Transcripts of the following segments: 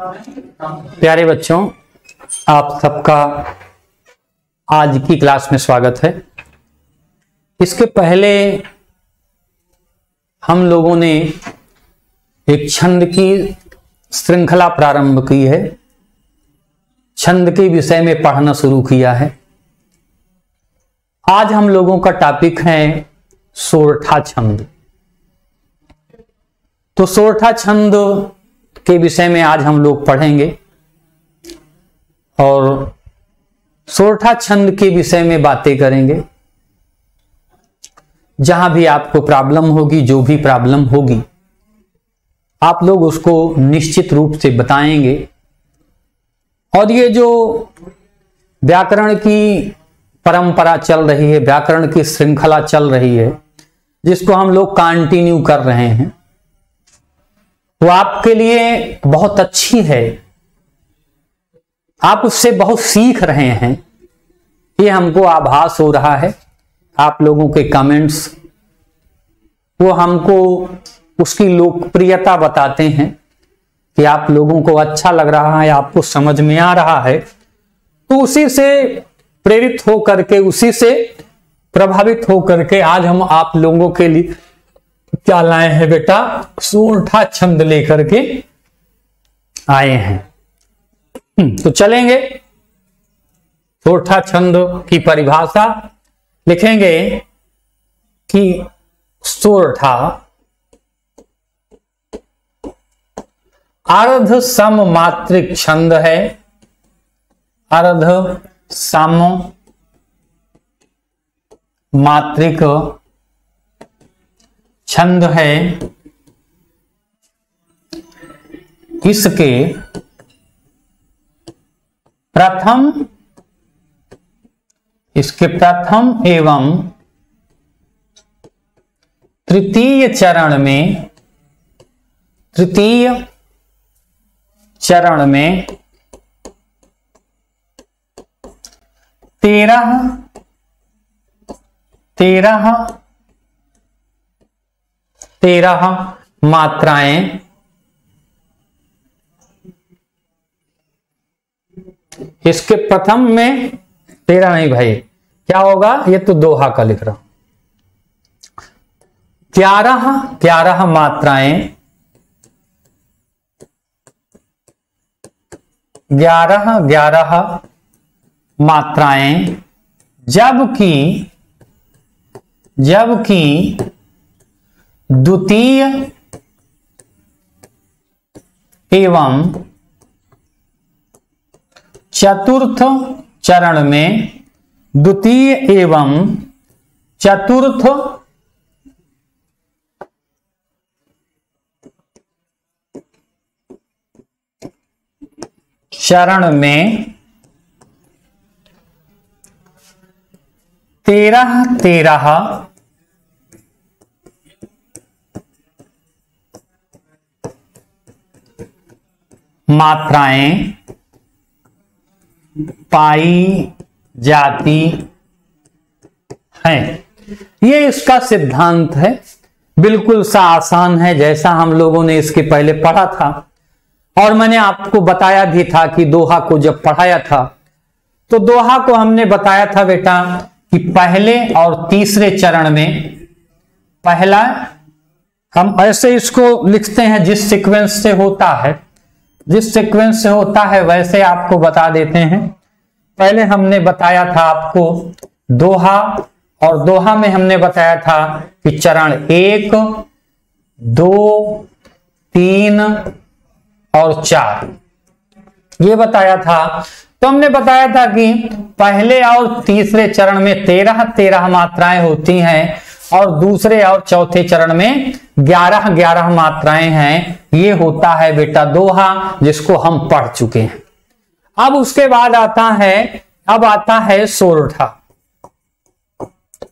प्यारे बच्चों, आप सबका आज की क्लास में स्वागत है। इसके पहले हम लोगों ने एक छंद की श्रृंखला प्रारंभ की है। छंद के विषय में पढ़ना शुरू किया है। आज हम लोगों का टॉपिक है सोरठा छंद। तो सोरठा छंद के विषय में आज हम लोग पढ़ेंगे। और सोरठा छंद के विषय में बातें करेंगे। जहाँ भी आपको प्रॉब्लम होगी, जो भी प्रॉब्लम होगी, आप लोग उसको निश्चित रूप से बताएँगे। और ये जो व्याकरण की परंपरा चल रही है, व्याकरण की श्रृंखला चल रही है, जिसको हम लोग कंटिन्यू कर रहे हैं वो आपके लिए बहुत अच्छी है। आप उससे बहुत सीख रहे हैं। ये हमको आभास हो रहा है। आप लोगों के कमेंट्स वो हमको उसकी लोकप्रियता बताते हैं कि आप लोगों को अच्छा लग रहा है, आपको समझ में आ रहा है। तो उसी से प्रेरित हो करके उसी से प्रभावित हो करके आज हम आप लोगों के लिए क्या लाए हैं बेटा? सूठा छंद लेकर के आए हैं। तो चलेंगे। सोठा छंद की परिभाषा लिखेंगे कि सोरठा अर्ध सम मात्रिक छंद है। अर्ध सम मात्रिक छंद है। इसके प्रथम इसके प्रथम एवं तृतीय चरण में, तृतीय चरण में तेरह तेरह तेरह मात्राएँ। इसके प्रथम में, तेरह नहीं भाई, क्या होगा? ये तो दोहा का लिख रहा ग्यारह ग्यारह मात्राएँ। ग्यारह ग्यारह मात्राएँ, जबकि जबकि द्वितीय एवं चतुर्थ चरण में द्वितीय एवं चतुर्थ चरण में तेरह तेरह मात्राएँ पाई जाती हैं। ये इसका सिद्धांत है। बिल्कुल सा आसान है, जैसा हम लोगों ने इसके पहले पढ़ा था। और मैंने आपको बताया भी था कि दोहा को जब पढ़ाया था तो दोहा को हमने बताया था बेटा कि पहले और तीसरे चरण में, पहला, हम ऐसे इसको लिखते हैं जिस सीक्वेंस से होता है। जिस सीक्वेंस से होता है, वैसे आपको बता देते हैं। पहले हमने बताया था आपको दोहा, और दोहा में हमने बताया था कि चरण एक, दो, तीन और चार। ये बताया था। तो हमने बताया था कि पहले और तीसरे चरण में तेरह तेरह मात्राएँ होती हैं। और दूसरे और चौथे चरण में ग्यारह ग्यारह मात्राएँ हैं। ये होता है बेटा दोहा, जिसको हम पढ़ चुके हैं। अब उसके बाद आता है, अब आता है सोरठा।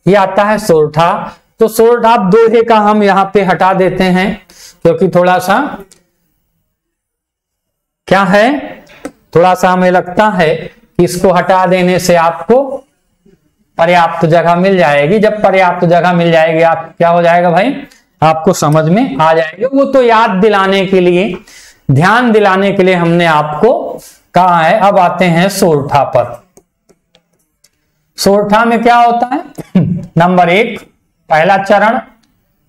ये आता है सोरठा। तो सोरठा दोहे का हम यहाँ पे हटा देते हैं, क्योंकि थोड़ा सा क्या है? थोड़ा सा हमें लगता है कि इसको हटा देने से आपको पर्याप्त जगह मिल जाएगी। जब पर्याप्त जगह मिल जाएगी, आप क्या हो जाएगा भाई? आपको समझ में आ जाएगी। वो तो याद दिलाने के लिए, ध्यान दिलाने के लिए हमने आपको कहा है। अब आते हैं सोरठा पर। सोरठा में क्या होता है? नंबर एक, पहला चरण।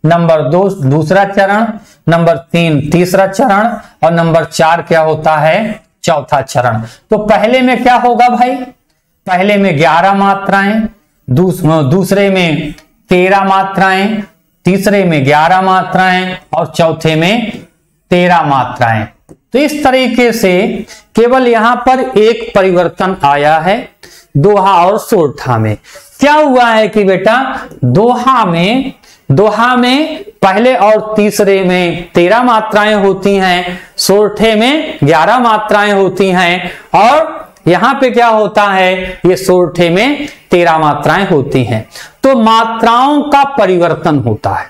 नंबर दो, दूसरा चरण। नंबर तीन, तीसरा चरण। और नंबर चार क्या होता है? चौथा चरण। तो पहले में क्या होगा भाई? पहले में ग्यारह मात्राएँ दूस, दूसरे में तेरह मात्राएँ तीसरे में ग्यारह मात्राएँ और चौथे में तेरह मात्राएँ। तो इस तरीके से केवल यहाँ पर एक परिवर्तन आया है दोहा और सोरठा में। क्या हुआ है कि बेटा दोहा में दोहा में पहले और तीसरे में तेरह मात्राएँ होती हैं सोरठे में ग्यारह मात्राएँ होती हैं और यहाँ पे क्या होता है? ये सोरठे में तेरह मात्राएँ होती हैं। तो मात्राओं का परिवर्तन होता है।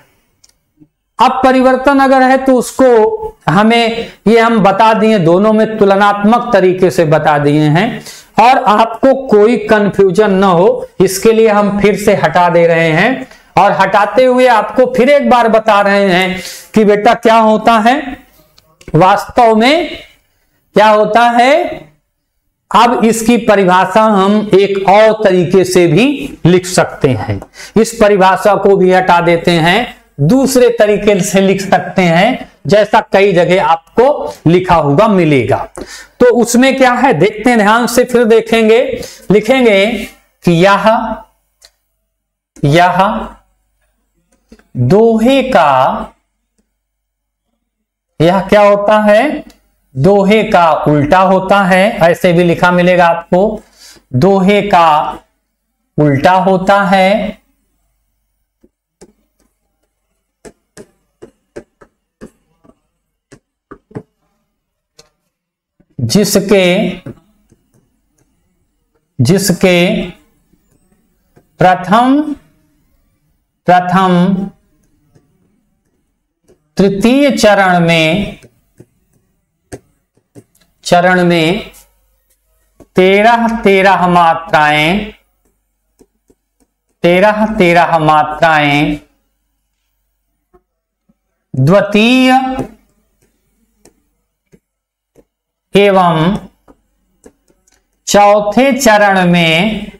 अब परिवर्तन अगर है तो उसको हमें ये हम बता दिए, दोनों में तुलनात्मक तरीके से बता दिए हैं। और आपको कोई कंफ्यूजन ना हो, इसके लिए हम फिर से हटा दे रहे हैं। और हटाते हुए आपको फिर एक बार बता रहे हैं कि बेटा क्या होता है? वास्तव में क्या होता है? अब इसकी परिभाषा हम एक और तरीके से भी लिख सकते हैं। इस परिभाषा को भी हटा देते हैं, दूसरे तरीके से लिख सकते हैं, जैसा कई जगह आपको लिखा हुआ मिलेगा। तो उसमें क्या है? देखते हैं, ध्यान से फिर देखेंगे। लिखेंगे कि यह यह दोहे का, यह क्या होता है? दोहे का उल्टा होता है, ऐसे भी लिखा मिलेगा आपको। दोहे का उल्टा होता है, जिसके जिसके प्रथम प्रथम तृतीय चरण में चरण में तेरह तेरह मात्राएँ, तेरह तेरह मात्राएँ, द्वितीय एवं चौथे चरण में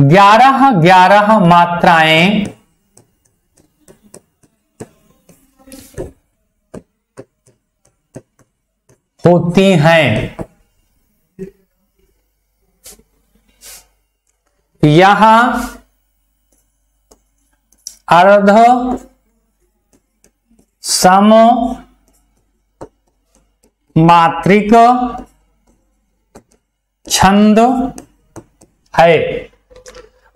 ग्यारह ग्यारह मात्राएँ होती हैं। यहाँ अर्ध सम मात्रिक छंद है।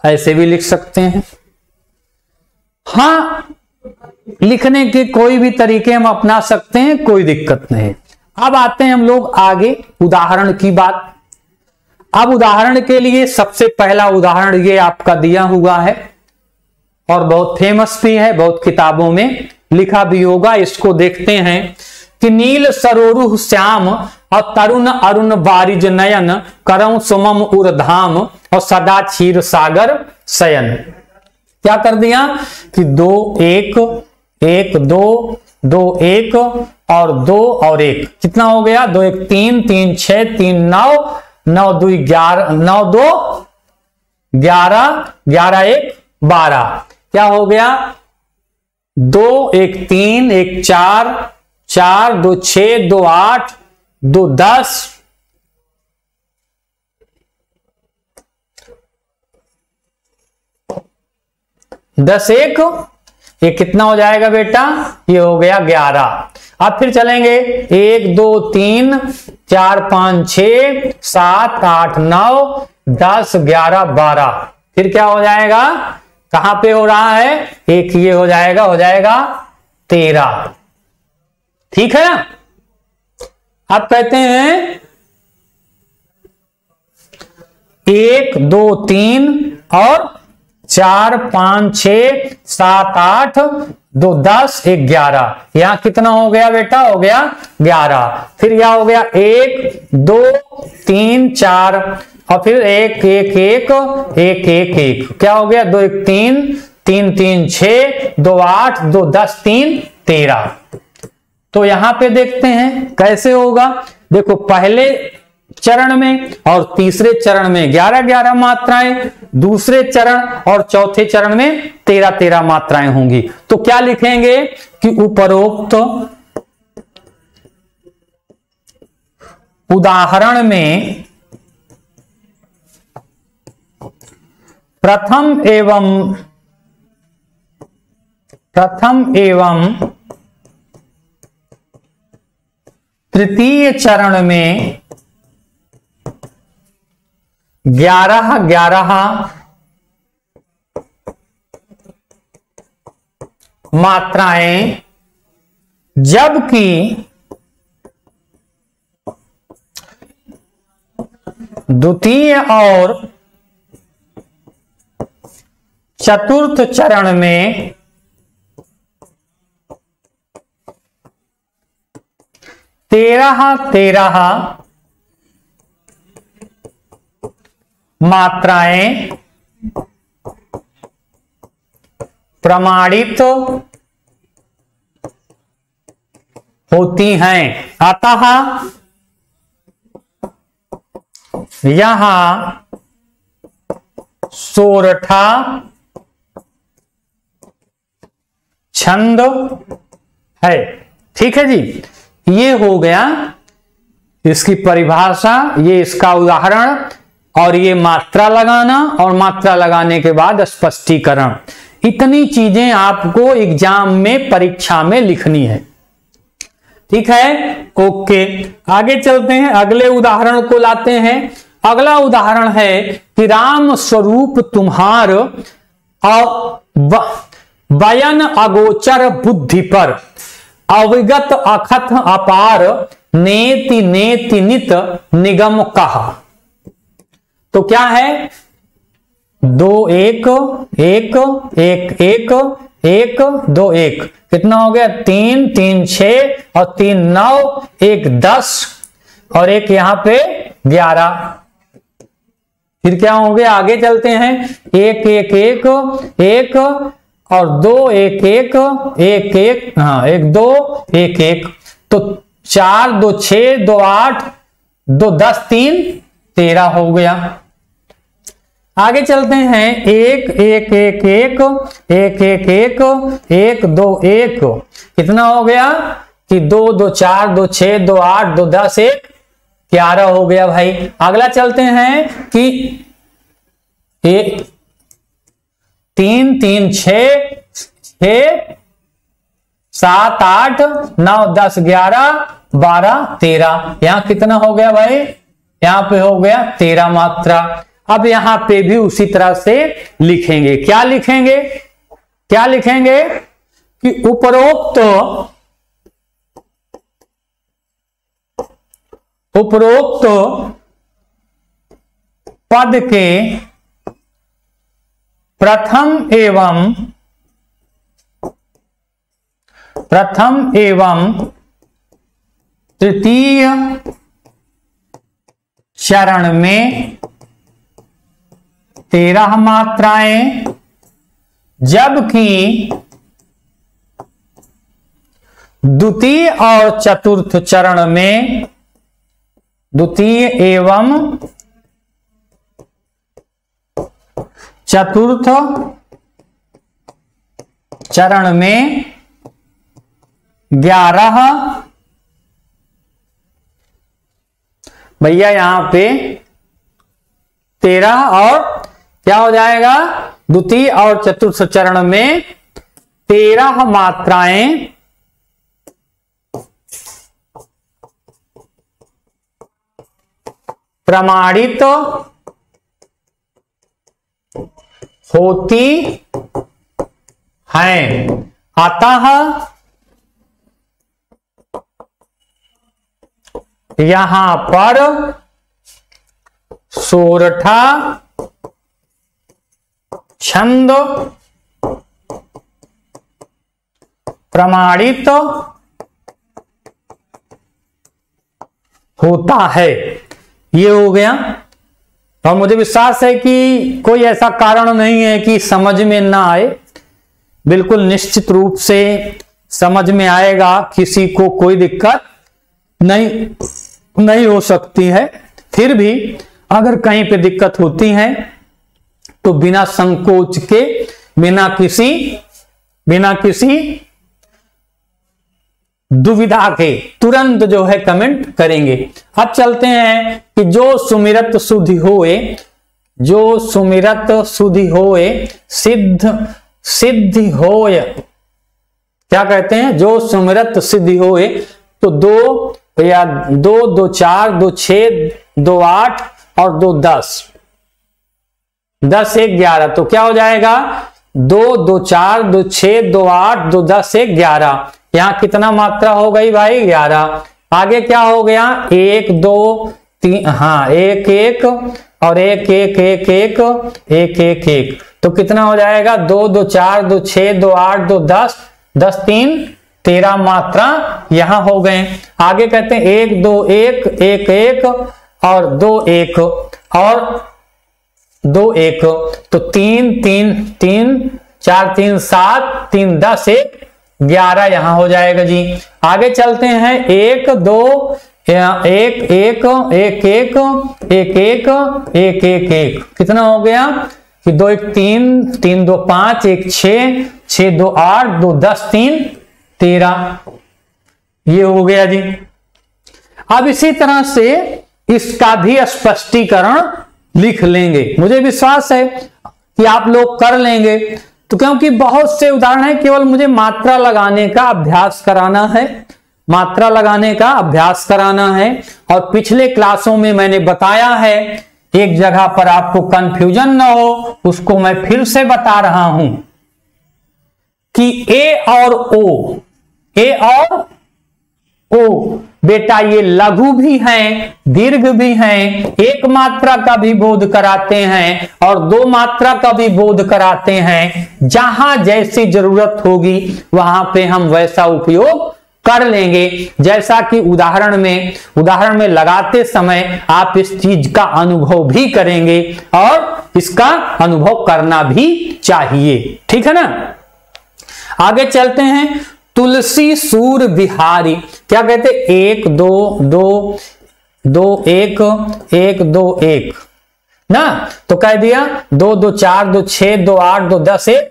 ऐसे भी लिख सकते हैं। हाँ, लिखने के कोई भी तरीके हम अपना सकते हैं, कोई दिक्कत नहीं। अब आते हैं हम लोग आगे उदाहरण की बात। अब उदाहरण के लिए सबसे पहला उदाहरण ये आपका दिया हुआ है और बहुत फ़ेमस भी है, बहुत किताबों में लिखा भी होगा। इसको देखते हैं कि नील सरोरु श्याम और तरुण अरुण बारिज नयन करम सुमम उर्धाम और सदा क्षीर सागर शयन। क्या कर दिया कि दो, एक एक, दो दो एक और दो और एक। कितना हो गया? दो एक तीन तीन छ तीन नौ नौ दो ग्यारह, नौ दो ग्यारह ग्यारह एक, बारह। क्या हो गया? दो एक तीन, एक चार चार दो छ दो आठ, दो दस। दस एक ये कितना हो जाएगा बेटा? ये हो गया ग्यारह। अब फिर चलेंगे। एक, दो, तीन, चार, पाँच छ सात, आठ, नौ, दस, ग्यारह, बारह। फिर क्या हो जाएगा? कहाँ पे हो रहा है? एक ये हो जाएगा हो जाएगा तेरह। ठीक है ना? अब कहते हैं, एक, दो, तीन और चार, पाँच छ सात, आठ, दो, दस, एक, ग्यारह। यहाँ कितना हो गया बेटा? हो गया ग्यारह। फिर यह हो गया एक, दो, तीन, चार। और फिर एक एक एक एक एक एक। क्या हो गया? दो, एक, तीन तीन तीन छ दो, आठ, दो, दस, तीन, तेरह। तो यहाँ पे देखते हैं कैसे होगा। देखो, पहले चरण में और तीसरे चरण में ग्यारह ग्यारह मात्राएँ, दूसरे चरण और चौथे चरण में तेरह तेरह मात्राएँ होंगी। तो क्या लिखेंगे कि उपरोक्त उदाहरण में प्रथम एवं प्रथम एवं तृतीय चरण में ग्यारह ग्यारह। मात्राएँ जबकि द्वितीय और चतुर्थ चरण में तेरह तेरह। मात्राएँ प्रमाणित होती हैं। अतः यहाँ सोरठा, छंद है। ठीक है जी? ये हो गया इसकी परिभाषा, ये इसका उदाहरण। और ये मात्रा लगाना और मात्रा लगाने के बाद स्पष्टीकरण। इतनी चीज़ें आपको एग्ज़ाम में, परीक्षा में लिखनी है। ठीक है? ओके। आगे चलते हैं। अगले उदाहरण को लाते हैं। अगला उदाहरण है कि राम स्वरूप तुम्हार बयन अगोचर बुद्धि पर अविगत अखत अपार नेति नेति नित निगम कहा। तो क्या है? दो एक एक एक एक एक, दो, एक। कितना हो गया? तीन तीन छ और तीन, नौ, एक, दस और एक यहाँ पे ग्यारह। फिर क्या हो गया? आगे चलते हैं। एक एक एक एक और दो, एक एक एक एक हाँ एक, दो, एक एक। तो चार, दो छ दो, आठ, दो, दस, तीन, तेरह हो गया। आगे चलते हैं। एक एक एक एक एक एक एक एक, दो, एक। कितना हो गया? कि दो दो, चार, दो छ दो, आठ, दो, दस, एक। ग्यारह हो गया भाई। अगला चलते हैं कि एक, तीन तीन छ सात, आठ, नौ, दस, ग्यारह, बारह, तेरह। यहाँ कितना हो गया भाई? यहाँ पे हो गया तेरह मात्रा। अब यहाँ पे भी उसी तरह से लिखेंगे। क्या लिखेंगे? क्या लिखेंगे? कि उपरोक्त उपरोक्त पद के प्रथम एवं प्रथम एवं तृतीय चरण में तेरह मात्राएँ, जबकि द्वितीय और चतुर्थ चरण में द्वितीय एवं चतुर्थ चरण में ग्यारह। भैया, यहाँ पे तेरह और क्या हो जाएगा? द्वितीय और चतुर्थ चरण में तेरह मात्राएँ प्रमाणित होती हैं। अतः यहाँ पर सोरठा छंद, प्रमाणित होता है। ये हो गया। और मुझे विश्वास है कि कोई ऐसा कारण नहीं है कि समझ में ना आए। बिल्कुल निश्चित रूप से समझ में आएगा, किसी को कोई दिक्कत नहीं नहीं हो सकती है। फिर भी अगर कहीं पे दिक्कत होती है तो बिना संकोच के, बिना किसी बिना किसी दुविधा के तुरंत जो है कमेंट करेंगे। अब चलते हैं कि जो सुमिरत सुधि होए, जो सुमिरत सुधि होए, सिद्ध, सिद्धि होय क्या कहते हैं? जो सुमिरत सिद्धि होए तो दो या दो दो चार, दो छ दो आठ और दो दस। दस एक ग्यारह तो क्या हो जाएगा? दो दो चार, दो छ दो आठ, दो दस एक ग्यारह। यहाँ कितना मात्रा हो गई भाई? ग्यारह। आगे क्या हो गया? एक, दो, तीन हाँ एक एक और एक एक एक एक एक एक एक। तो कितना हो जाएगा? दो दो चार, दो छ दो आठ, दो दस। दस, तीन, तेरह मात्रा यहाँ हो गए। आगे कहते हैं, एक, दो, एक एक एक और दो, एक और दो एक तो तीन तीन तीन, चार, तीन, सात, तीन, दस, एक, ग्यारह यहाँ हो जाएगा जी। आगे चलते हैं, एक, दो एक एक एक एक एक एक एक एक एक। कितना हो गया? कि दो एक तीन तीन दो पाँच, एक छ छ दो आठ, दो दस, तीन, तेरह। ये हो गया जी। अब इसी तरह से इसका भी स्पष्टीकरण लिख लेंगे। मुझे विश्वास है कि आप लोग कर लेंगे। तो क्योंकि बहुत से उदाहरण है, केवल मुझे मात्रा लगाने का अभ्यास कराना है। मात्रा लगाने का अभ्यास कराना है। और पिछले क्लासों में मैंने बताया है, एक जगह पर आपको कंफ्यूजन ना हो, उसको मैं फिर से बता रहा हूँ कि ए और ओ ए और ओ बेटा, ये लघु भी हैं, दीर्घ भी हैं, एक मात्रा का भी बोध कराते हैं और दो मात्रा का भी बोध कराते हैं। जहाँ जैसी ज़रूरत होगी, वहाँ पे हम वैसा उपयोग कर लेंगे। जैसा कि उदाहरण में उदाहरण में लगाते समय आप इस चीज़ का अनुभव भी करेंगे और इसका अनुभव करना भी चाहिए। ठीक है ना? आगे चलते हैं। तुलसी सूर बिहारी। क्या कहते? एक, दो दो दो, एक एक, दो, एक। ना? तो कह दिया, दो दो, चार, दो छ दो, आठ, दो, दस, एक,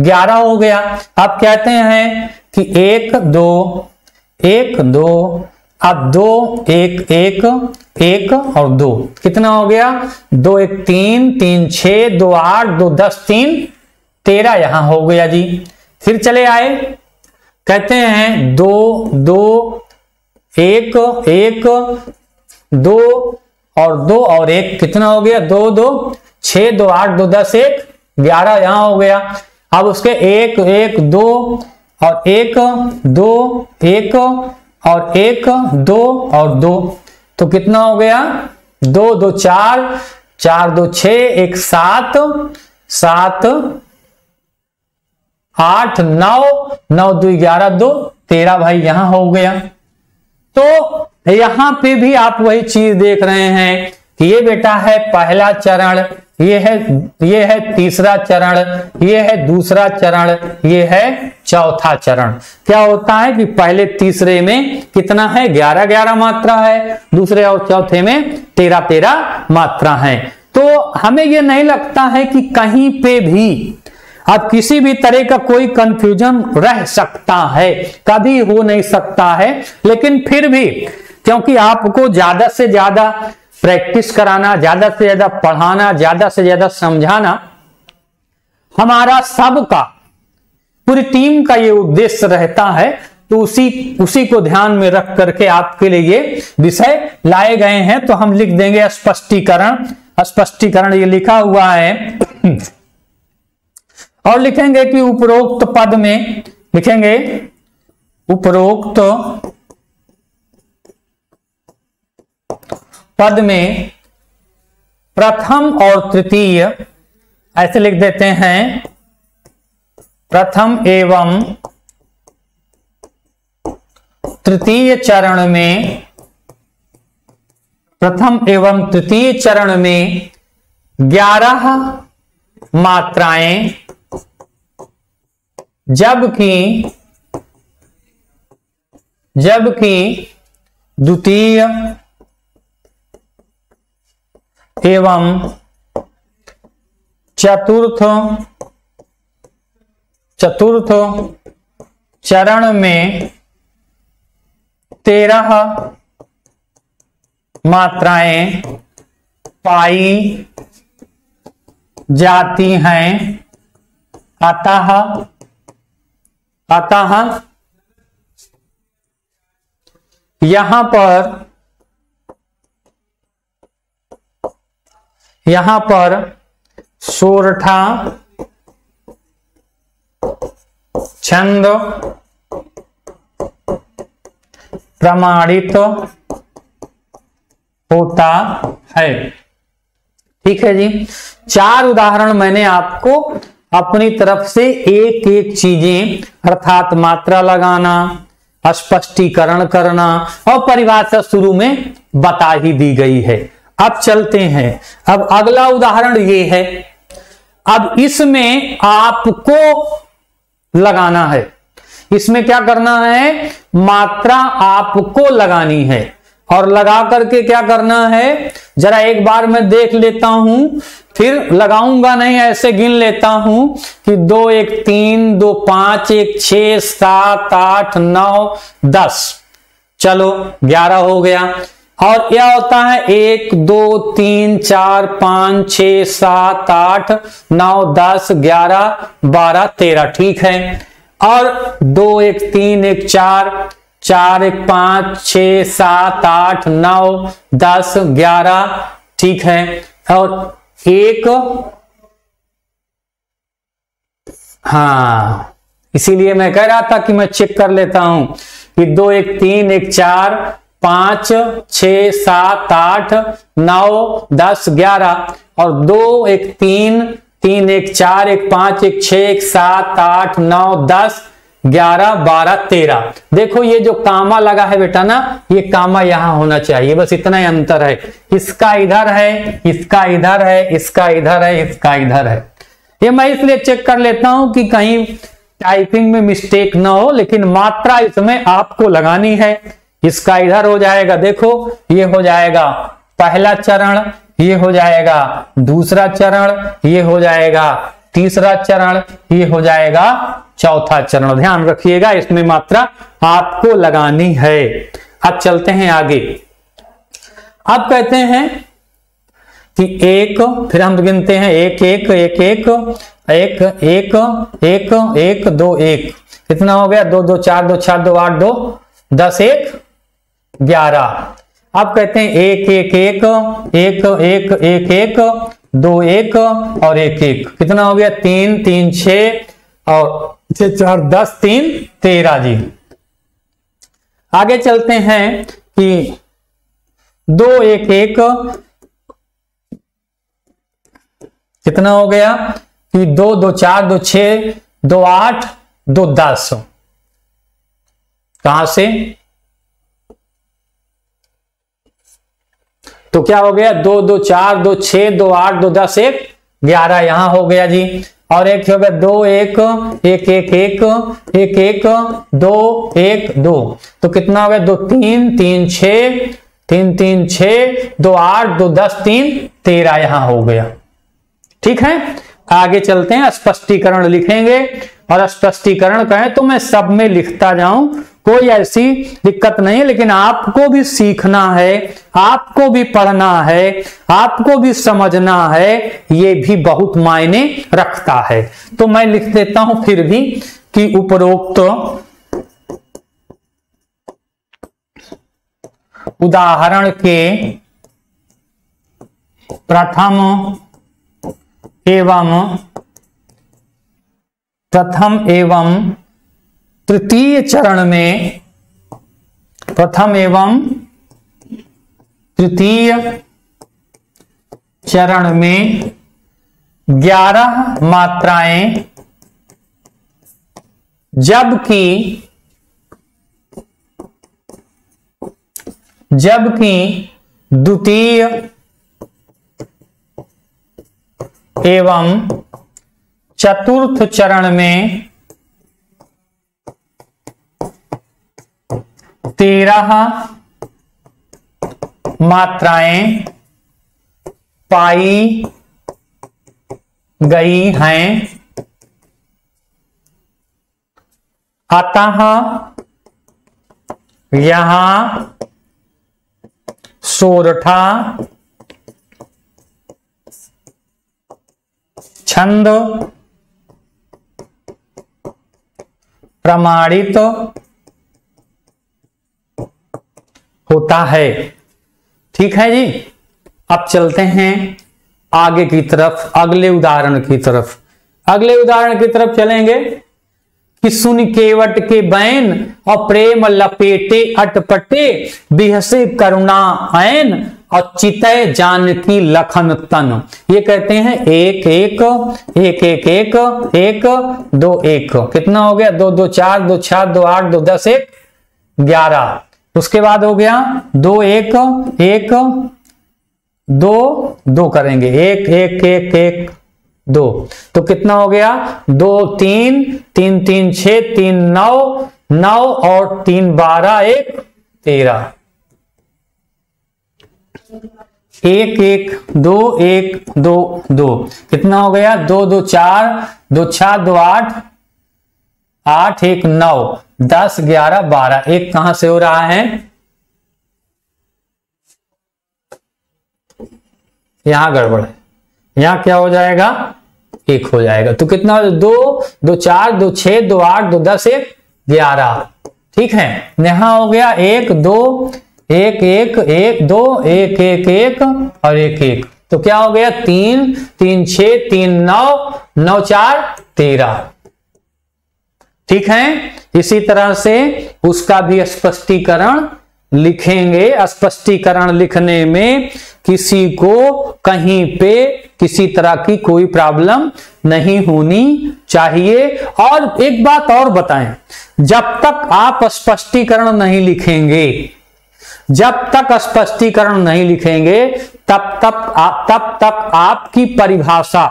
ग्यारह हो गया। अब कहते हैं कि एक, दो एक, दो, अब दो, एक एक एक और दो। कितना हो गया? दो, एक, तीन तीन छ दो, आठ, दो, दस, तीन, तेरह यहाँ हो गया जी। फिर चले आए। कहते हैं दो दो, एक एक, दो और दो और एक कितना हो गया? दो दो छ दो, आठ, दो, दस, एक, ग्यारह, यहाँ हो गया। अब उसके एक एक, दो और एक, दो, एक और एक, दो और दो। तो कितना हो गया? दो दो, चार चार, दो छ एक, सात सात आठ, नौ नौ, दो, ग्यारह, दो, तेरह भाई यहाँ हो गया। तो यहाँ पे भी आप वही चीज़ देख रहे हैं कि ये बेटा है पहला चरण, ये है ये है तीसरा चरण, ये है दूसरा चरण, ये है चौथा चरण। क्या होता है कि पहले तीसरे में कितना है? ग्यारह ग्यारह मात्रा है। दूसरे और चौथे में तेरह तेरह मात्रा है। तो हमें यह नहीं लगता है कि कहीं पे भी अब किसी भी तरह का कोई कंफ्यूजन रह सकता है। कभी हो नहीं सकता है, लेकिन फिर भी क्योंकि आपको ज़्यादा से ज़्यादा प्रैक्टिस कराना, ज़्यादा से ज़्यादा पढ़ाना, ज़्यादा से ज़्यादा समझाना, हमारा सबका, पूरी टीम का ये उद्देश्य रहता है तो उसी उसी को ध्यान में रख करके आपके लिए ये विषय लाए गए हैं। तो हम लिख देंगे स्पष्टीकरण। स्पष्टीकरण ये लिखा हुआ है और लिखेंगे कि उपरोक्त पद में, लिखेंगे, उपरोक्त पद में प्रथम और तृतीय, ऐसे लिख देते हैं, प्रथम एवं तृतीय चरण में, प्रथम एवं तृतीय चरण में ग्यारह मात्राएँ जबकि जबकि द्वितीय एवं चतुर्थ चतुर्थ चरण में तेरह मात्राएँ पाई जाती हैं। अतः अतः यहाँ पर यहाँ पर सोरठा, छंद, प्रमाणित होता है। ठीक है जी। चार उदाहरण मैंने आपको अपनी तरफ़ से एक एक चीज़ें, अर्थात मात्रा लगाना स्पष्टीकरण करना और परिभाषा शुरू में बता ही दी गई है। अब चलते हैं। अब अगला उदाहरण ये है। अब इसमें आपको लगाना है। इसमें क्या करना है? मात्रा आपको लगानी है। और लगा करके क्या करना है? जरा एक बार मैं देख लेता हूँ। फिर लगाऊँगा नहीं, ऐसे गिन लेता हूँ कि दो एक तीन, दो पाँच, एक छ सात, आठ, नौ, दस। चलो, ग्यारह हो गया। और क्या होता है? एक, दो, तीन, चार, पाँच छ सात, आठ, नौ, दस, ग्यारह, बारह, तेरह। ठीक है? और दो, एक, तीन, एक, चार चार, एक, पाँच, छ, सात, आठ, नौ, दस, ग्यारह, ठीक है? और एक हाँ इसीलिए मैं कह रहा था कि मैं चेक कर लेता हूँ कि दो, एक, तीन, एक, चार, पाँच, छ, सात, आठ, नौ, दस, ग्यारह, और दो, एक, तीन तीन, एक, चार, एक, पाँच, एक, छ, एक, सात, आठ, नौ, दस ग्यारह, बारह, तेरह। देखो, ये जो कामा लगा है बेटा ना, ये कामा यहाँ होना चाहिए। बस इतना ही अंतर है। इसका इधर है, इसका इधर है, इसका इधर है, इसका इधर है। ये मैं इसलिए चेक कर लेता हूँ कि कहीं टाइपिंग में मिस्टेक ना हो, लेकिन मात्रा इसमें आपको लगानी है। इसका इधर हो जाएगा, देखो, ये हो जाएगा पहला चरण, ये हो जाएगा दूसरा चरण, ये हो जाएगा तीसरा चरण ये हो जाएगा चौथा चरण ध्यान रखिएगा इसमें मात्रा आपको लगानी है अब चलते हैं आगे अब कहते हैं कि एक फिर हम गिनते हैं एक एक एक एक एक एक एक एक दो एक कितना हो गया दो दो चार दो चार दो आठ दो दस एक ग्यारह अब कहते हैं एक एक एक एक एक एक एक दो एक और एक एक। कितना हो गया? तीन तीन छ और छह, चार, दस, तीन, तेरह जी। आगे चलते हैं कि दो एक एक कितना हो गया? कि दो दो चार, दो छ दो आठ, दो दस। कहाँ से? तो क्या हो गया? दो दो, चार, दो छ दो, आठ, दो, दस, एक, ग्यारह यहाँ हो गया जी। और एक हो गया? दो, एक एक एक एक एक एक, दो एक, दो। तो कितना हो गया? दो, तीन तीन छ तीन तीन छ दो, आठ, दो, दस, तीन, तेरह यहाँ हो गया। ठीक है? आगे चलते हैं, स्पष्टीकरण लिखेंगे। और स्पष्टीकरण कहें तो मैं सब में लिखता जाऊँ कोई ऐसी दिक्कत नहीं, लेकिन आपको भी सीखना है, आपको भी पढ़ना है, आपको भी समझना है, ये भी बहुत मायने रखता है। तो मैं लिख देता हूँ फिर भी कि उपरोक्त उदाहरण के प्रथम एवं प्रथम एवं तृतीय चरण में प्रथम एवं तृतीय चरण में ग्यारह मात्राएँ, जबकि जबकि द्वितीय एवं चतुर्थ चरण में तेरह मात्राएँ पाई गई हैं। अतः यहाँ सोरठा छंद प्रमाणित होता है। ठीक है जी? अब चलते हैं आगे की तरफ़, अगले उदाहरण की तरफ़। अगले उदाहरण की तरफ़ चलेंगे। कि सुन केवट के बैन और प्रेम लपेटे अटपटे, बिहसे करुणा ऐन और चितय जानकी लखन तन। ये कहते हैं एक एक एक एक एक एक, दो, एक। कितना हो गया? दो दो, चार, दो, छह, दो, आठ, दो, दस, एक, ग्यारह। उसके बाद हो गया दो एक एक, दो दो करेंगे। एक एक एक एक, दो। तो कितना हो गया? दो, तीन तीन तीन छ तीन, नौ नौ और तीन, बारह, एक, तेरह। एक एक, दो एक, दो दो। कितना हो गया? दो दो, चार, दो, छह, दो, आठ आठ, एक, नौ, दस, ग्यारह, बारह। एक कहाँ से हो रहा है? यहाँ गड़बड़ है। यहाँ क्या हो जाएगा? एक हो जाएगा। तो कितना? दो दो चार, दो छ, दो आठ, दो दस, एक, ग्यारह। ठीक है? यहाँ हो गया एक, दो, एक एक एक, दो, एक एक एक और एक एक। तो क्या हो गया? तीन तीन छ, तीन, नौ नौ, चार, तेरह। ठीक है? इसी तरह से उसका भी स्पष्टीकरण लिखेंगे। स्पष्टीकरण लिखने में किसी को कहीं पे किसी तरह की कोई प्रॉब्लम नहीं होनी चाहिए। और एक बात और बताएँ, जब तक आप स्पष्टीकरण नहीं लिखेंगे, जब तक स्पष्टीकरण नहीं लिखेंगे, तब तक आप तब तक आपकी परिभाषा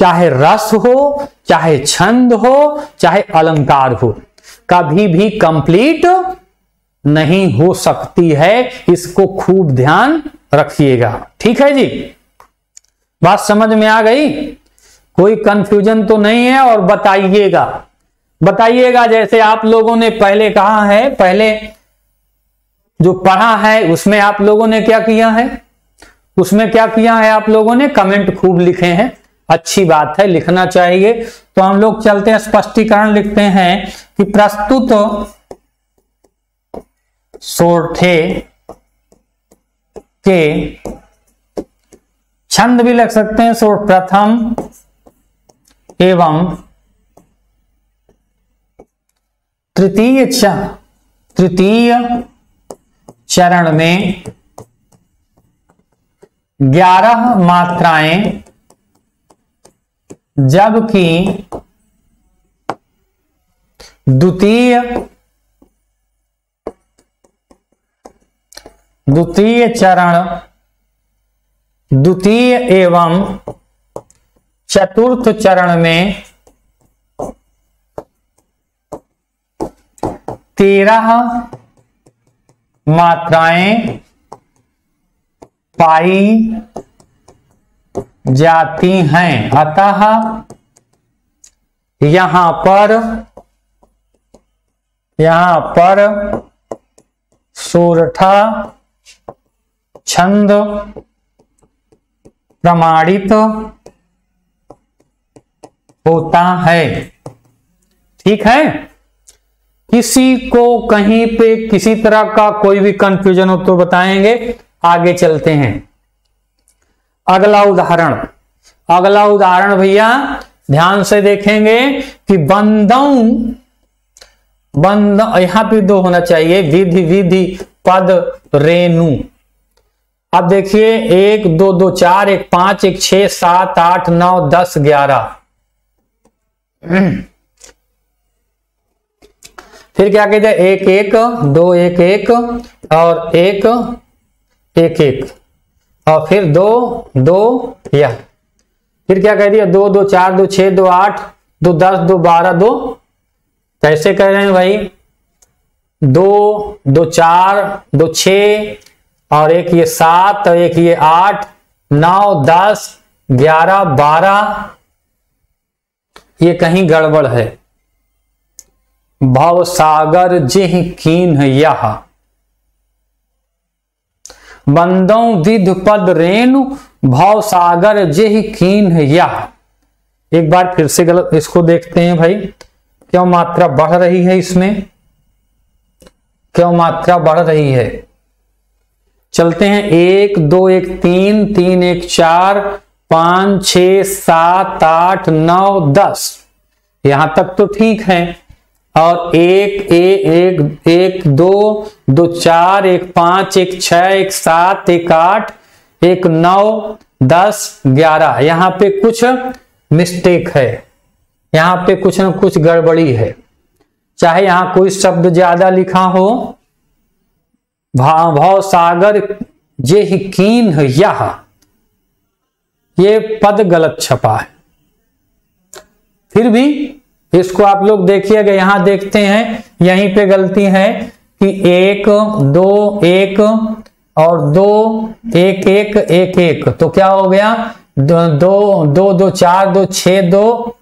चाहे रस हो, चाहे छंद हो, चाहे अलंकार हो, कभी भी कंप्लीट नहीं हो सकती है। इसको खूब ध्यान रखिएगा। ठीक है जी? बात समझ में आ गई? कोई कंफ्यूजन तो नहीं है और बताइएगा। बताइएगा जैसे आप लोगों ने पहले कहा है, पहले जो पढ़ा है, उसमें आप लोगों ने क्या किया है? उसमें क्या किया है आप लोगों ने? कमेंट खूब लिखे हैं। अच्छी बात है, लिखना चाहिए। तो हम लोग चलते हैं, स्पष्टीकरण लिखते हैं कि प्रस्तुत सोर्थे के छंद भी लग सकते हैं सो प्रथम एवं तृतीय तृतीय चरण में ग्यारह मात्राएँ जबकि द्वितीय द्वितीय चरण द्वितीय एवं चतुर्थ चरण में तेरह मात्राएँ पाई जाती हैं। अतः यहाँ पर यहाँ पर सोरठा छंद प्रमाणित होता है। ठीक है? किसी को कहीं पे किसी तरह का कोई भी कंफ्यूजन हो तो बताएँगे। आगे चलते हैं। अगला उदाहरण अगला उदाहरण भैया, ध्यान से देखेंगे कि बंदऊ बंद यहाँ पे दो होना चाहिए, विधि विधि, पद, रेणु। अब देखिए, एक, दो दो, चार, एक, पाँच, एक, छ, सात, आठ, नौ, दस, ग्यारह। फिर क्या कहते हैं? एक एक, दो, एक एक, और एक एक एक। और फिर दो दो, या। फिर क्या कह दिया? दो दो, चार, दो छ दो, आठ, दो, दस, दो, बारह, दो। कैसे कह रहे हैं भाई। दो दो, चार, दो छ और एक ये सात, और एक ये आठ, नौ, दस, ग्यारह, बारह। ये कहीं गड़बड़ है। भव सागर जिह कीन यह। बंदों विध पद रेणु, भाव सागर जिह कीन यह एक बार फिर से गलत, इसको देखते हैं भाई। क्यों मात्रा बढ़ रही है इसमें? क्यों मात्रा बढ़ रही है? चलते हैं। एक, दो, एक, तीन तीन, एक, चार, पाँच, छ, सात, आठ, नौ, दस। यहाँ तक तो ठीक है। और एक ए, एक एक दो दो चार एक पाँच एक छ एक सात एक आठ एक नौ दस ग्यारह। यहाँ पे कुछ मिस्टेक है। यहाँ पे कुछ ना कुछ गड़बड़ी है। चाहे यहाँ कोई शब्द ज़्यादा लिखा हो भाव सागर जे कीन यह। ये पद गलत छपा है। फिर भी इसको आप लोग देखिएगा यहाँ देखते हैं यहीं पे गलती है कि एक दो एक और दो एक एक एक एक। तो क्या हो गया? दो दो दो, दो चार दो छ दो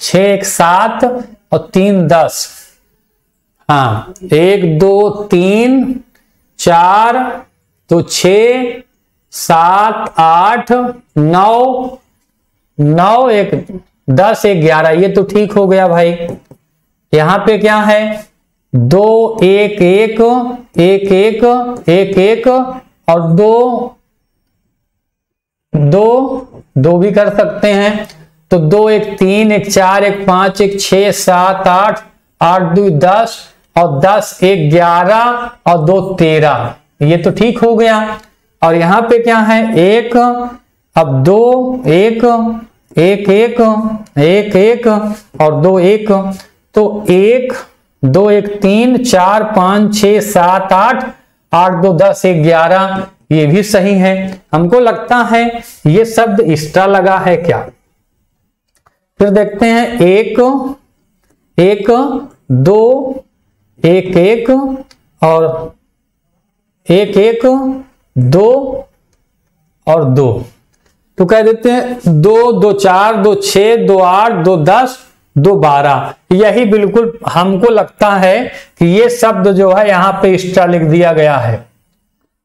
छ एक सात और तीन दस। हाँ एक दो तीन चार तो छ सात आठ नौ नौ एक दस एक ग्यारह, ये तो ठीक हो गया भाई। यहाँ पे क्या है? दो एक एक एक एक एक एक, और दो दो दो भी कर सकते हैं। तो दो एक तीन, एक चार, एक पाँच, एक छ, सात, आठ आठ, दो, दस, और दस एक ग्यारह, और दो तेरह। ये तो ठीक हो गया। और यहाँ पे क्या है? एक, अब दो, एक एक एक एक एक और दो एक। तो एक, दो एक तीन, चार पाँच छ सात आठ आठ दो दस एक ग्यारह, ये भी सही है। हमको लगता है ये शब्द एक्स्ट्रा लगा है क्या? फिर देखते हैं, एक एक, दो, एक एक और एक एक, दो और दो। तो कह देते हैं, दो दो चार, दो छ दो आठ, दो दस, दो बारह। यही बिल्कुल हमको लगता है कि ये शब्द जो है, यहाँ पे एक्स्ट्रा लिख दिया गया है।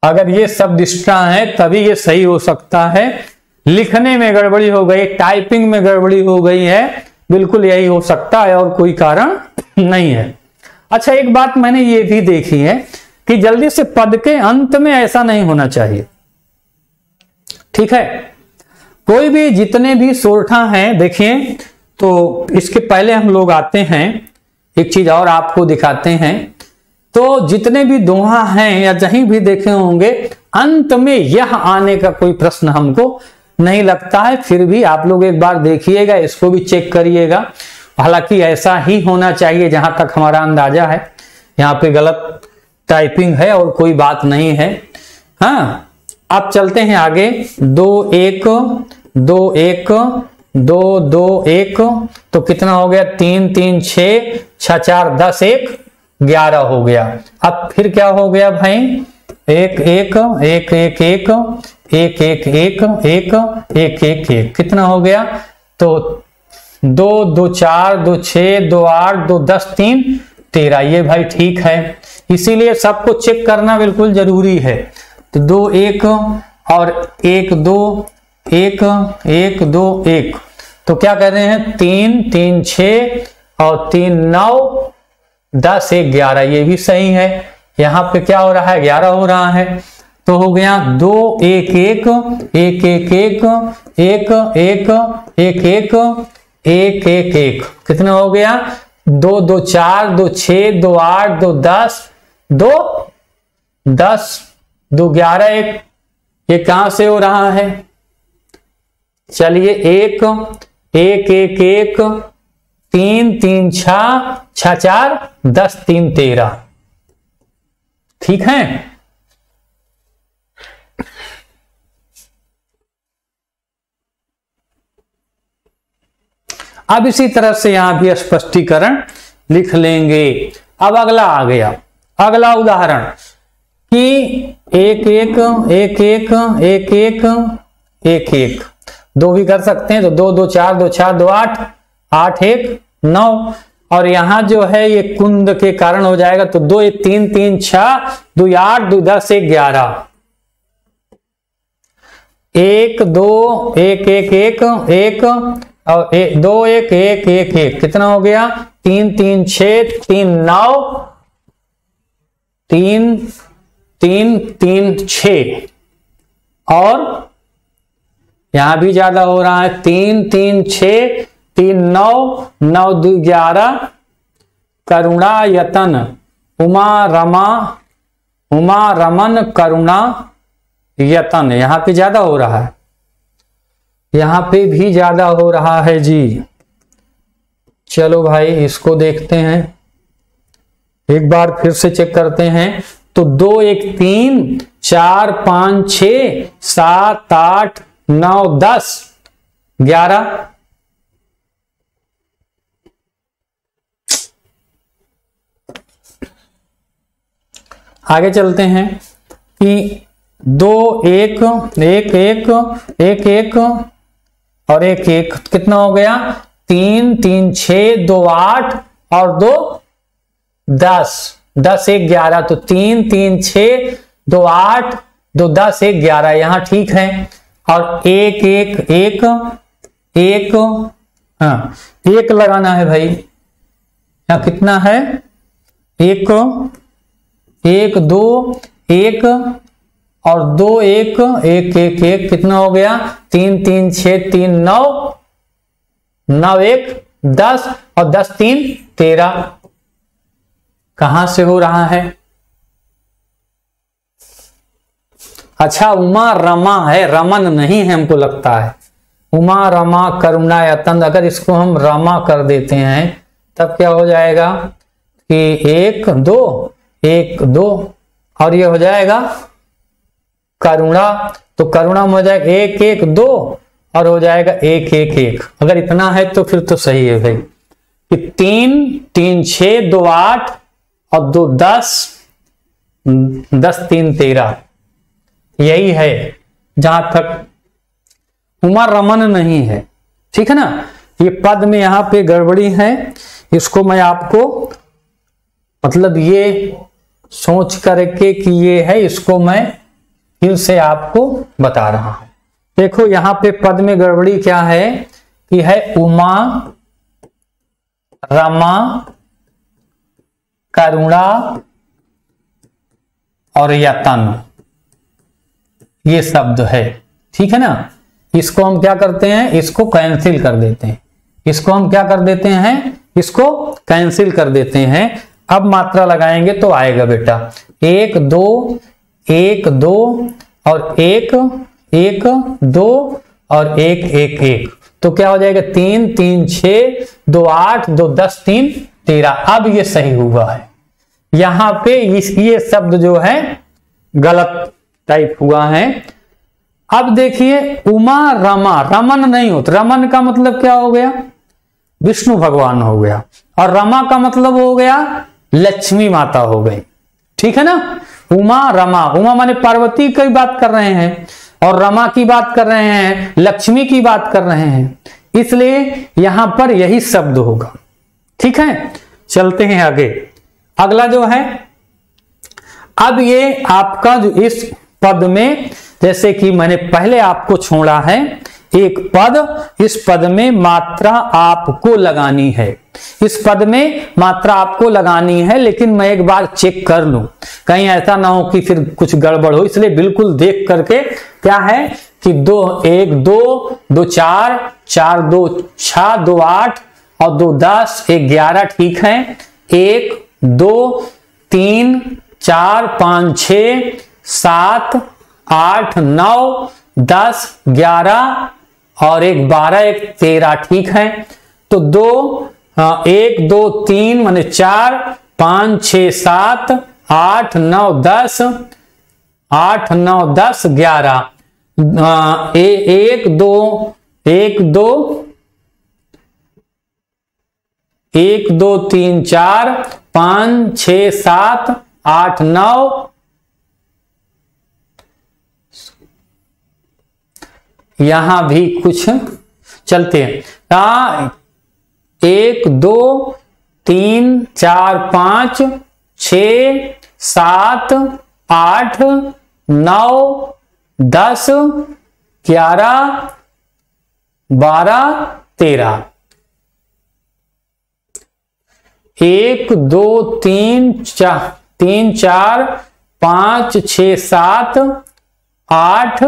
अगर ये शब्द एक्स्ट्रा है, तभी ये सही हो सकता है। लिखने में गड़बड़ी हो गई टाइपिंग में गड़बड़ी हो गई है, बिल्कुल यही हो सकता है और कोई कारण नहीं है। अच्छा एक बात मैंने ये भी देखी है कि जल्दी से पद के अंत में ऐसा नहीं होना चाहिए। ठीक है? कोई भी जितने भी सोरठा हैं, देखिए तो इसके पहले हम लोग आते हैं। एक चीज़ और आपको दिखाते हैं। तो जितने भी दोहा हैं या जहीं भी देखे होंगे, अंत में यह आने का कोई प्रश्न हमको नहीं लगता है। फिर भी आप लोग एक बार देखिएगा, इसको भी चेक करिएगा। हालाँकि ऐसा ही होना चाहिए जहाँ तक हमारा अंदाज़ा है। यहाँ पे गलत टाइपिंग है और कोई बात नहीं है। हाँ अब चलते हैं आगे दो एक दो एक दो दो एक तो कितना हो गया तीन तीन छ छ चार दस एक ग्यारह हो गया अब फिर क्या हो गया भाई एक एक एक एक एक एक एक एक एक एक एक एक कितना हो गया तो दो दो चार दो छ दो आठ दो दस तीन तेरह ये भाई ठीक है इसीलिए सबको चेक करना बिल्कुल ज़रूरी है तो दो एक और एक दो एक एक दो एक तो क्या कह रहे हैं तीन तीन छ और तीन नौ दस एक ग्यारह ये भी सही है यहाँ पे क्या हो रहा है ग्यारह हो रहा है तो हो गया दो एक एक एक एक एक एक एक एक एक एक एक एक कितना हो गया दो दो चार दो छ दो आठ दो दस दो दस दो ग्यारह एक, ये कहाँ से हो रहा है? चलिए एक एक एक एक, तीन तीन छ छ चार, दस, तीन, तेरह। ठीक है? अब इसी तरह से यहाँ भी स्पष्टीकरण लिख लेंगे। अब अगला आ गया। अगला उदाहरण कि एक एक एक एक एक एक एक एक। दो भी कर सकते हैं तो दो दो, चार दो चार, दो, आठ। आठ एक, नौ। और यहाँ जो है ये कुंद के कारण हो जाएगा तो दो, एक, तीन तीन छ दो, आठ, दो, दस, एक, ग्यारह। एक, दो, एक एक एक एक, और एक दो, एक एक एक एक। कितना हो गया? तीन तीन छ तीन, नौ। तीन तीन तीन छ और यहाँ भी ज़्यादा हो रहा है। तीन तीन छ तीन, नौ नौ, दो, ग्यारह। करुणा यतन, उमा रमा, उमा रमन, करुणा यतन। यहाँ पे ज़्यादा हो रहा है। यहाँ पे भी ज़्यादा हो रहा है जी। चलो भाई, इसको देखते हैं। एक बार फिर से चेक करते हैं। तो दो एक तीन, चार पाँच छ, सात आठ, नौ दस। ग्यारह। आगे चलते हैं कि दो एक एक एक एक एक और एक एक कितना हो गया? तीन तीन छ, दो आठ और दो दस। दस एक ग्यारह तो तीन तीन छ दो आठ, दो दस, एक ग्यारह, यहाँ ठीक है। और एक एक एक एक हाँ एक लगाना है भाई। यहाँ कितना है? एक एक, दो, एक, और दो, एक एक एक एक, कितना हो गया? तीन तीन छ तीन, नौ नौ, एक, दस, और दस, तीन, तेरह। कहाँ से हो रहा है? अच्छा उमा रमा है, रमन नहीं है हमको लगता है। उमा, रमा, करुणा, यतन, अगर इसको हम रमा कर देते हैं, तब क्या हो जाएगा कि एक, दो एक, दो, और ये हो जाएगा करुणा। तो करुणा में हो जाएगा एक एक, दो, और हो जाएगा एक एक एक। अगर इतना है तो फिर तो सही है भाई। कि तीन तीन छ दो, आठ और दो दस दस तीन तेरह। यही है, जहाँ तक उमा रमन नहीं है। ठीक है ना? ये पद में यहाँ पे गड़बड़ी है। इसको मैं आपको मतलब ये सोच करके कि ये है, इसको मैं फिर से आपको बता रहा हूँ। देखो, यहाँ पे पद में गड़बड़ी क्या है कि है उमा, रमा करुणा और यतन। ये शब्द है। ठीक है ना? इसको हम क्या करते हैं? इसको कैंसिल कर देते हैं। इसको हम क्या कर देते हैं? इसको कैंसिल कर देते हैं। अब मात्रा लगाएँगे तो आएगा बेटा। एक, दो एक, दो और एक एक, दो और एक एक एक। तो क्या हो जाएगा? तीन तीन छ दो, आठ, दो, दस, तीन, तेरह। अब ये सही हुआ है। यहाँ पे इस, ये शब्द जो है, गलत टाइप हुआ है। अब देखिए, उमा रमा, रमन नहीं होता। रमन का मतलब क्या हो गया? विष्णु भगवान हो गया। और रमा का मतलब हो गया, लक्ष्मी माता हो गई। ठीक है ना? उमा, रमा। उमा माने पार्वती की बात कर रहे हैं। और रमा की बात कर रहे हैं, लक्ष्मी की बात कर रहे हैं। इसलिए यहाँ पर यही शब्द होगा। ठीक है? चलते हैं आगे। अगला जो है, अब ये आपका जो इस पद में, जैसे कि मैंने पहले आपको छोड़ा है, एक पद, इस पद में मात्रा आपको लगानी है। इस पद में मात्रा आपको लगानी है, लेकिन मैं एक बार चेक कर लूँ। कहीं ऐसा ना हो कि फिर कुछ गड़बड़ हो, इसलिए बिल्कुल देख करके, क्या है कि दो एक दो दो चार चार दो छ दो आठ और दो दस, एक ग्यारह ठीक है, एक दो, तीन, चार, पाँच, छ, सात, आठ, नौ, दस, ग्यारह और एक बारह, एक तेरह ठीक है। तो दो एक, दो, तीन, मान चार, पाँच, छ, सात, आठ, नौ, दस, आठ, नौ, दस, ग्यारह। एक, दो एक, दो एक दो तीन चार पाँच छ सात आठ नौ। यहाँ भी कुछ चलते हैं। आ, एक दो तीन चार पाँच छ सात आठ नौ दस ग्यारह बारह तेरह। एक, दो, तीन, चार तीन, चार, पाँच, छ, सात, आठ।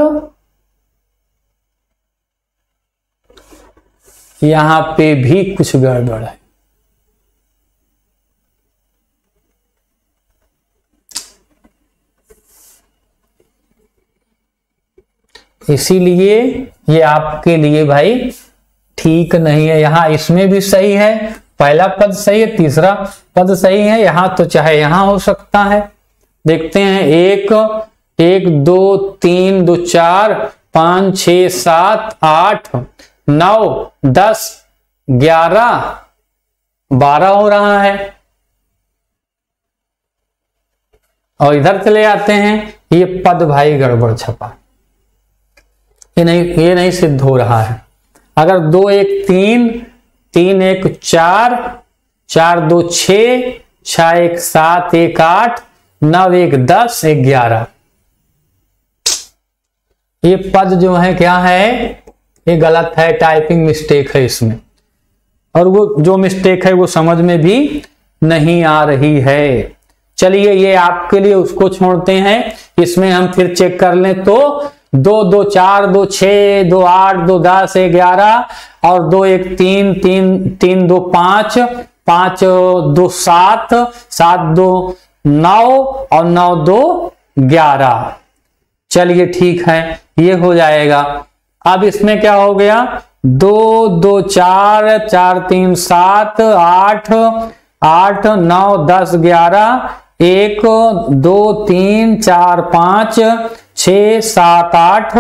यहाँ पे भी कुछ गड़बड़ है। इसीलिए ये आपके लिए भाई ठीक नहीं है। यहाँ इसमें भी सही है पहला पद सही है, तीसरा पद सही है, यहाँ तो चाहे यहाँ हो सकता है। देखते हैं, एक एक, दो, तीन, दो, चार, पाँच, छ, सात, आठ, नौ, दस, ग्यारह, बारह हो रहा है। और इधर चले आते हैं, ये पद भाई गड़बड़ छपा। ये नहीं ये नहीं सिद्ध हो रहा है। अगर दो, एक, तीन तीन एक चार चार दो छ एक सात एक आठ, नौ एक दस, एक ग्यारह। ये पद जो है क्या है? ये गलत है टाइपिंग मिस्टेक है इसमें। और वो जो मिस्टेक है वो समझ में भी नहीं आ रही है। चलिए ये आपके लिए उसको छोड़ते हैं। इसमें हम फिर चेक कर लें तो दो दो चार, दो छ दो आठ, दो दस ग्यारह और दो एक तीन तीन तीन दो पाँच पाँच दो सात सात दो नौ और नौ दो ग्यारह। चलिए ठीक है, ये हो जाएगा। अब इसमें क्या हो गया? दो दो चार चार तीन सात, आठ आठ, नौ, दस, ग्यारह, एक, दो, तीन, चार, पाँच छ सात आठ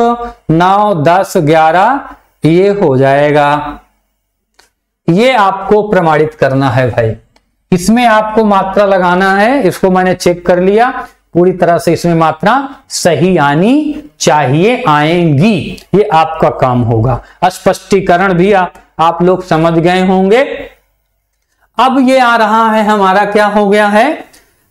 नौ दस ग्यारह ये हो जाएगा। ये आपको प्रमाणित करना है भाई। इसमें आपको मात्रा लगाना है इसको मैंने चेक कर लिया। पूरी तरह से इसमें मात्रा सही आनी चाहिए आएँगी। ये आपका काम होगा। स्पष्टीकरण भी आ, आप लोग समझ गए होंगे। अब ये आ रहा है हमारा क्या हो गया है?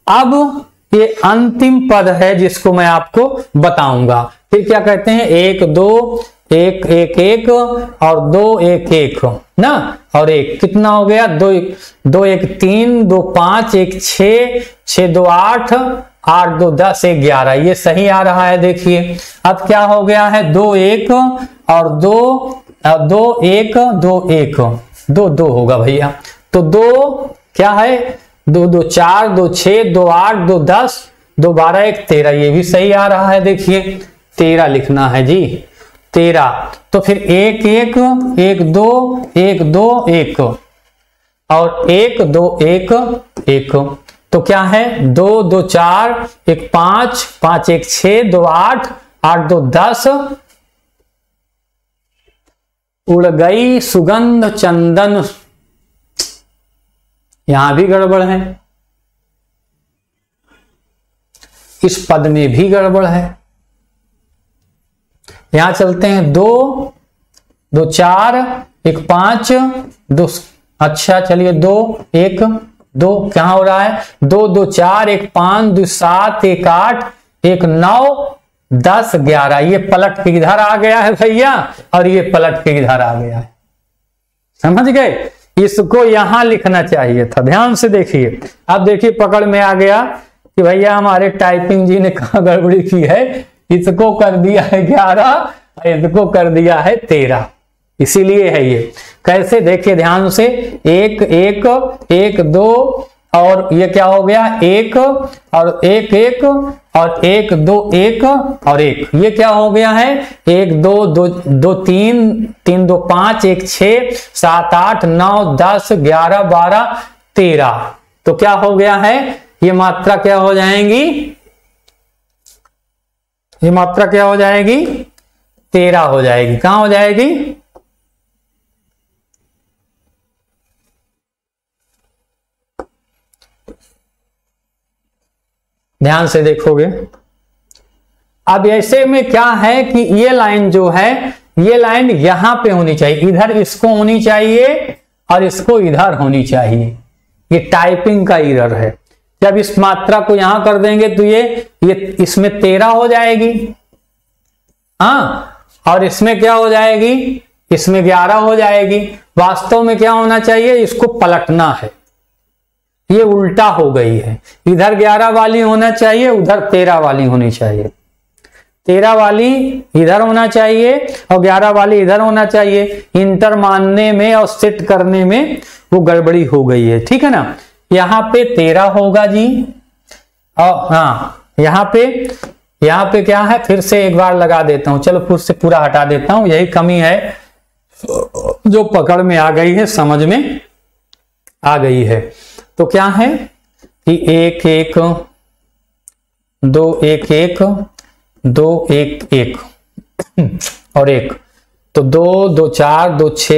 अब ये अंतिम पद है जिसको मैं आपको बताऊँगा। फिर क्या कहते हैं? एक, दो, एक एक एक और दो, एक एक, ना? और एक, कितना हो गया? दो एक दो, एक, तीन, दो, पाँच, एक, छ छ, दो, आठ आठ, दो, दस, एक, ग्यारह। ये सही आ रहा है, देखिए। अब क्या हो गया है? दो, एक और दो दो, एक दो एक। दो दो होगा भैया। तो दो क्या है? दो दो चार, दो छ दो आठ, दो दस, दो बारह, एक तेरह, ये भी सही आ रहा है, देखिए। तेरह लिखना है जी। तेरह। तो फिर एक एक एक, दो एक दो, एक। और एक, दो, एक एक। तो क्या है? दो दो चार, एक पाँच पाँच, एक छ दो आठ आठ, दो दस। उड़ गई सुगंध चंदन यहाँ भी गड़बड़ है। इस पद में भी गड़बड़ है। यहाँ चलते हैं दो दो चार, एक पाँच, दो अच्छा चलिए दो, एक, दो, क्या हो रहा है? दो दो चार, एक पाँच, दो सात, एक आठ, एक नौ, दस, ग्यारह। ये पलट के इधर आ गया है भैया, और ये पलट के इधर आ गया है। समझ गए? इसको यहाँ लिखना चाहिए था। ध्यान से देखिए। अब देखिए, पकड़ में आ गया कि भैया, हमारे टाइपिंग जी ने कहा, गड़बड़ी की है। इसको कर दिया है ग्यारह, इसको कर दिया है तेरह। इसीलिए है ये। कैसे? देखिए, ध्यान से। एक एक एक, दो और ये क्या हो गया? एक, और एक एक, और एक, दो, एक, और एक। ये क्या हो गया है? एक, दो दो दो, तीन तीन, दो, पाँच, एक, छ, सात, आठ, नौ, दस, ग्यारह, बारह, तेरह। तो क्या हो गया है? ये मात्रा क्या हो जाएँगी? ये मात्रा क्या हो जाएगी? तेरह हो जाएगी। कहाँ हो जाएगी? ध्यान से देखोगे। अब ऐसे में क्या है कि ये लाइन जो है, ये लाइन यहाँ पे होनी चाहिए। इधर इसको होनी चाहिए और इसको इधर होनी चाहिए। ये टाइपिंग का इरर है। जब इस मात्रा को यहाँ कर देंगे तो ये ये इसमें तेरह हो जाएगी। हाँ और इसमें क्या हो जाएगी? इसमें ग्यारह हो जाएगी। वास्तव में क्या होना चाहिए? इसको पलटना है। ये उल्टा हो गई है। इधर ग्यारह वाली होना चाहिए, उधर तेरह वाली होनी चाहिए। तेरह वाली इधर होना चाहिए और ग्यारह वाली इधर होना चाहिए। इंटर मानने में और सेट करने में वो गड़बड़ी हो गई है। ठीक है ना? यहाँ पे तेरह होगा जी। और हाँ यहाँ पे यहाँ पे क्या है? फिर से एक बार लगा देता हूँ। चलो, फिर से पूरा हटा देता हूँ। यही कमी है जो पकड़ में आ गई है, समझ में आ गई है। तो क्या है कि एक एक, दो एक एक, दो एक एक। और एक तो दो दो चार, दो छ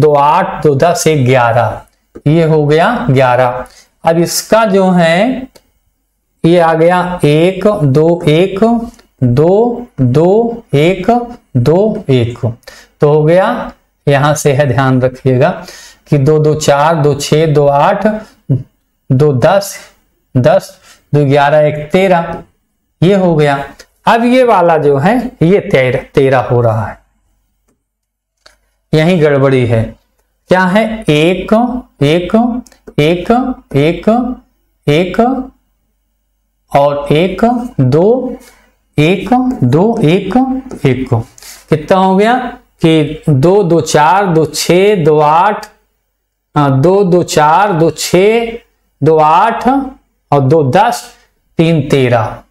दो आठ, दो दस, एक ग्यारह। ये हो गया ग्यारह। अब इसका जो है, ये आ गया एक, दो एक, दो दो एक दो एक। तो हो गया, यहाँ से है ध्यान रखिएगा कि दो दो चार, दो छ दो आठ दो दस दस, दो ग्यारह, एक तेरह, ये हो गया। अब ये वाला जो है, ये तेरह तेरह हो रहा है। यही गड़बड़ी है। क्या है? एक एक एक एक एक, और एक, दो एक दो, एक एक। कितना हो गया? कि दो दो चार, दो छ दो आठ दो दो चार, दो छ दो आठ और दो दस, तीन तेरह।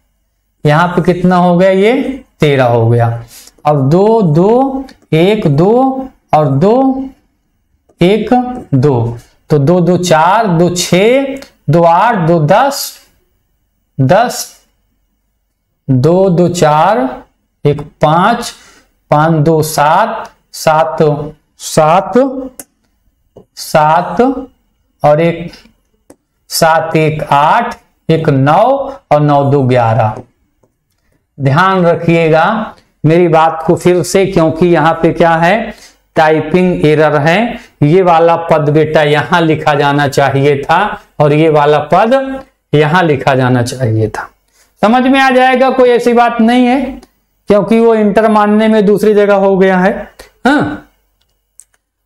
यहाँ पे कितना हो गया ये? तेरह हो गया। अब दो दो, एक, दो और दो, एक, दो। तो दो दो, चार, दो छ दो, आठ, दो, दस दस, दो दो, चार, एक, पाँच पाँच, दो, सात सात सात सात और एक सात, एक, आठ, एक, नौ और नौ, दो, ग्यारह। ध्यान रखिएगा मेरी बात को फिर से, क्योंकि यहाँ पे क्या है? टाइपिंग एरर है। ये वाला पद बेटा यहाँ लिखा जाना चाहिए था और ये वाला पद यहाँ लिखा जाना चाहिए था। समझ में आ जाएगा? कोई ऐसी बात नहीं है, क्योंकि वो इंटर मानने में दूसरी जगह हो गया है। हाँ।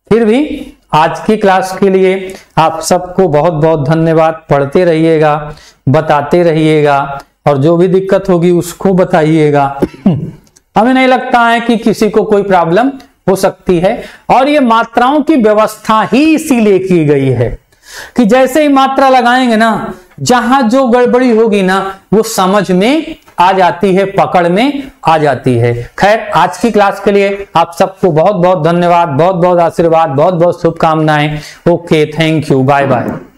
फिर भी आज की क्लास के लिए आप सबको बहुत बहुत धन्यवाद। पढ़ते रहिएगा, बताते रहिएगा और जो भी दिक्कत होगी उसको बताइएगा। हमें नहीं लगता है कि किसी को कोई प्रॉब्लम हो सकती है और ये मात्राओं की व्यवस्था ही इसीलिए की गई है कि जैसे ही मात्रा लगाएँगे ना जहाँ जो गड़बड़ी होगी ना, वो समझ में आ जाती है, पकड़ में आ जाती है। खैर, आज की क्लास के लिए आप सबको बहुत बहुत धन्यवाद बहुत बहुत आशीर्वाद बहुत बहुत शुभकामनाएँ। Okay, thank you bye bye